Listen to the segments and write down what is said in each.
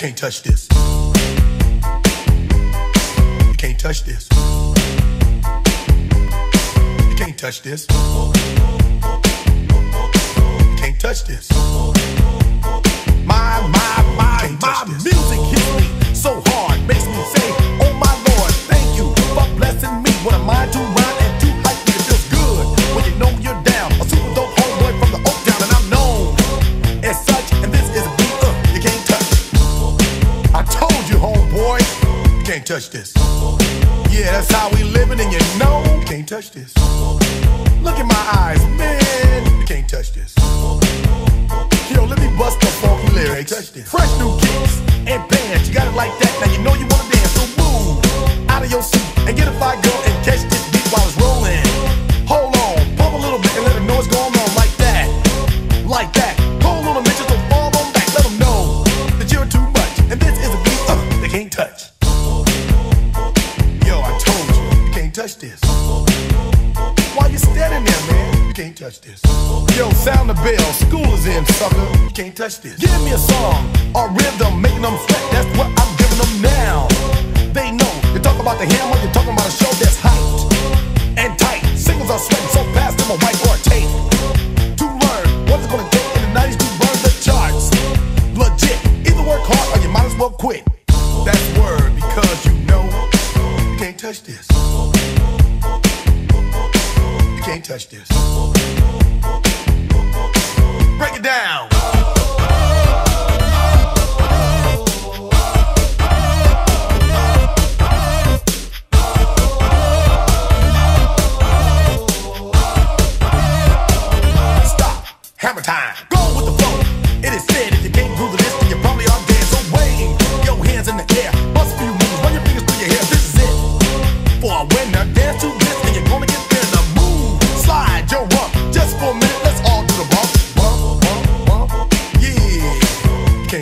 can't touch this. You can't touch this. You can't touch this. You can't touch this. My, my, my, my music hits me can't touch this. Yeah, that's how we living, and you know can't touch this. look in my eyes, man. Can't touch this. Yo, let me bust the funky lyrics. Touch this. Fresh new kicks and bands. You got it like that. Now you know you wanna dance. So move out of your seat and get a fire girl and catch this beat while it's rolling. Hold on, pump a little bit and let know what's going on like that. Like that. Touch this. Why you standing there, man? You can't touch this. Yo, sound the bell. School is in, sucker. You can't touch this. Give me a song, a rhythm, making them sweat. That's what I'm giving them now. They know. You talk about the hammer, you're talking about a show that's hyped and tight. Singles are sweating so fast, them a white or tape. To learn what it's gonna take in the 90s to burn the charts. Legit. Either work hard or you might as well quit. Touch this. You can't touch this. Break it down.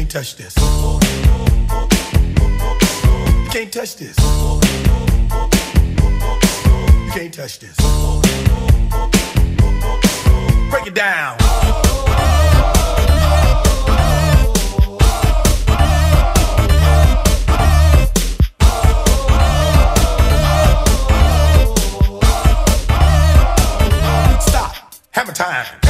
Can't touch this. You can't touch this. You can't touch this. Break it down. Stop. Hammer time. Time